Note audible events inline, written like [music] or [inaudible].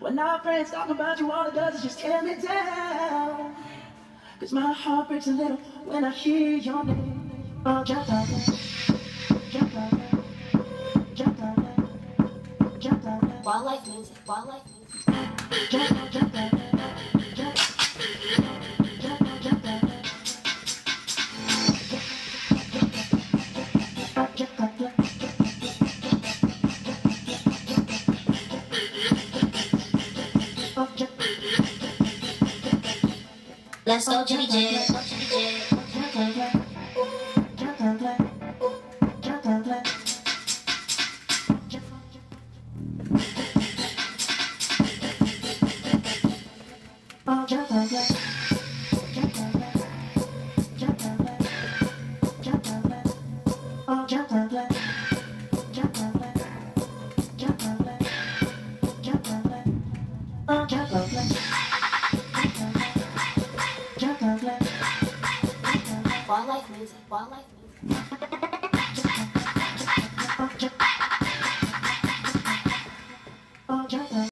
When our friends talk about you, all it does is just tear me down. Cause my heart breaks a little when I hear your name. Oh, jump out. Jump out. Jump out. Jump out. Wildlife music, wildlife music. Jump, jump Let's go, Jimmy J. Wildlife music, wildlife music. [laughs]